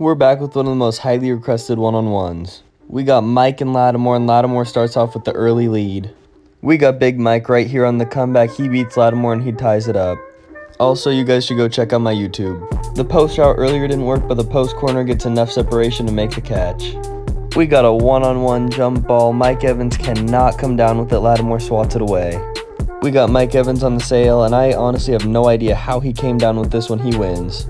We're back with one of the most highly requested one-on-ones. We got Mike and Lattimore, and Lattimore starts off with the early lead. We got Big Mike right here on the comeback. He beats Lattimore and he ties it up. Also, you guys should go check out my YouTube. The post route earlier didn't work, but the post corner gets enough separation to make the catch. We got a one-on-one jump ball. Mike Evans cannot come down with it. Lattimore swats it away. We got Mike Evans on the sail, and I honestly have no idea how he came down with this when he wins.